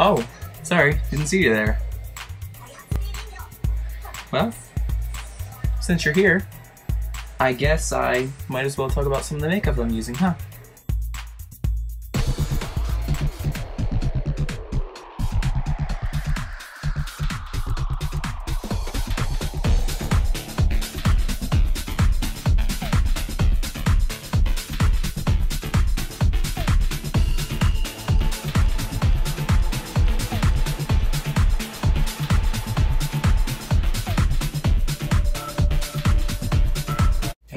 Oh, sorry, didn't see you there. Well, since you're here, I guess I might as well talk about some of the makeup I'm using, huh?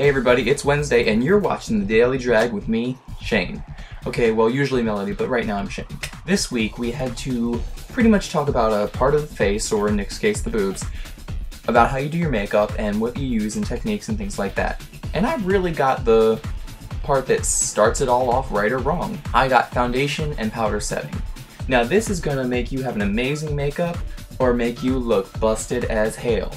Hey everybody, it's Wednesday and you're watching The Daily Drag with me, Shane. Okay, well usually Melody, but right now I'm Shane. This week we had to pretty much talk about a part of the face, or in Nick's case the boobs, about how you do your makeup and what you use and techniques and things like that. And I really got the part that starts it all off right or wrong. I got foundation and powder setting. Now this is gonna make you have an amazing makeup or make you look busted as hell.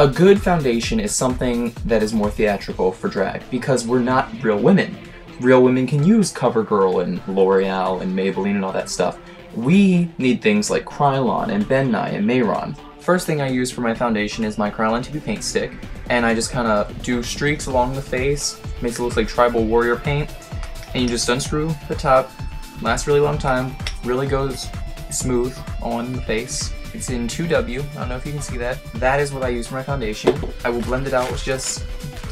A good foundation is something that is more theatrical for drag because we're not real women. Real women can use CoverGirl and L'Oreal and Maybelline and all that stuff. We need things like Kryolan and Ben Nye and Mehron. First thing I use for my foundation is my Kryolan TV paint stick, and I just kind of do streaks along the face, makes it look like tribal warrior paint, and you just unscrew the top, lasts really long time, really goes smooth on the face. It's in 2W, I don't know if you can see that. That is what I use for my foundation. I will blend it out with just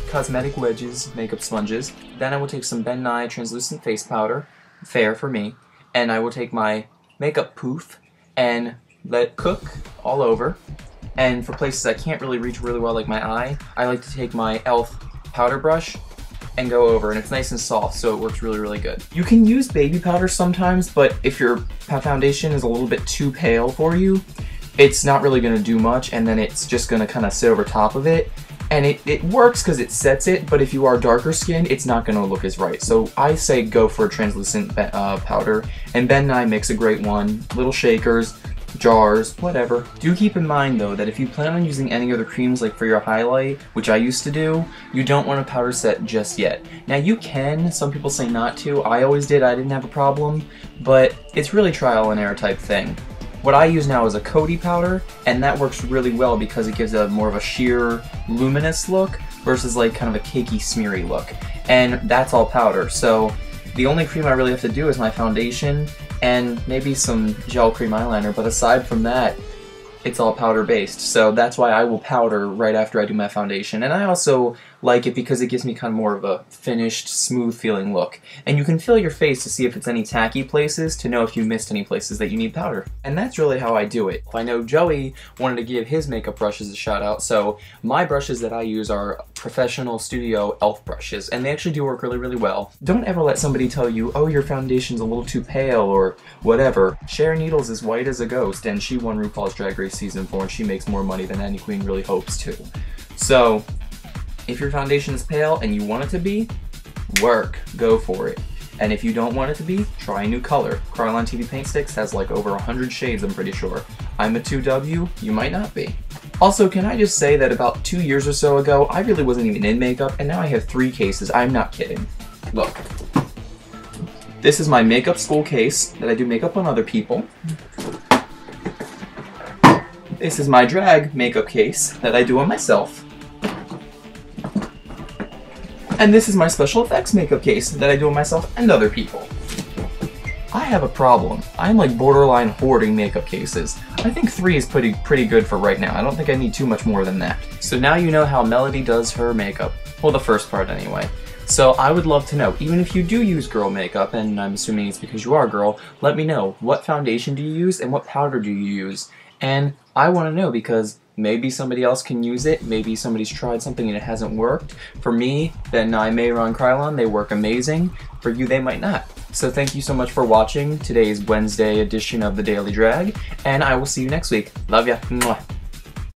cosmetic wedges, makeup sponges. Then I will take some Ben Nye translucent face powder, fair for me, and I will take my makeup poof and let it cook all over. And for places I can't really reach really well like my eye, I like to take my e.l.f. powder brush and go over and it's nice and soft so it works really really good. You can use baby powder sometimes but if your foundation is a little bit too pale for you it's not really going to do much and then it's just going to kind of sit over top of it and it, it works because it sets it but if you are darker skinned it's not going to look as right so I say go for a translucent uh, powder and Ben Nye makes a great one little shakers jars, whatever. Do keep in mind though that if you plan on using any other creams like for your highlight, which I used to do, you don't want a powder set just yet. Now you can, some people say not to, I always did, I didn't have a problem, but it's really trial and error type thing. What I use now is a Coty powder, and that works really well because it gives a more of a sheer, luminous look versus like kind of a cakey, smeary look. And that's all powder, so the only cream I really have to do is my foundation and maybe some gel cream eyeliner, but aside from that, it's all powder based. So that's why I will powder right after I do my foundation. And I also like it because it gives me kind of more of a finished, smooth feeling look. And you can feel your face to see if it's any tacky places to know if you missed any places that you need powder. And that's really how I do it. I know Joey wanted to give his makeup brushes a shout out, so my brushes that I use are professional studio e.l.f. brushes, and they actually do work really, really well. Don't ever let somebody tell you, oh, your foundation's a little too pale or whatever. Sharon Needles is white as a ghost, and she won RuPaul's Drag Race Season 4, and she makes more money than any queen really hopes to. So, if your foundation is pale and you want it to be, work, go for it. And if you don't want it to be, try a new color. Kryolan TV Paint Sticks has like over 100 shades, I'm pretty sure. I'm a 2W, you might not be. Also, can I just say that about two years or so ago, I really wasn't even in makeup, and now I have three cases. I'm not kidding. Look. This is my makeup school case that I do makeup on other people. This is my drag makeup case that I do on myself. And this is my special effects makeup case that I do on myself and other people. I have a problem. I'm like borderline hoarding makeup cases. I think three is pretty pretty good for right now. I don't think I need too much more than that. So now you know how Melody does her makeup. Well, the first part anyway. So I would love to know, even if you do use girl makeup, and I'm assuming it's because you are a girl, let me know, what foundation do you use and what powder do you use? And I want to know because maybe somebody else can use it, maybe somebody's tried something and it hasn't worked. For me, Ben Nye Mehron Kryolan, they work amazing. For you, they might not. So thank you so much for watching today's Wednesday edition of The Daily Drag, and I will see you next week. Love ya. Mwah.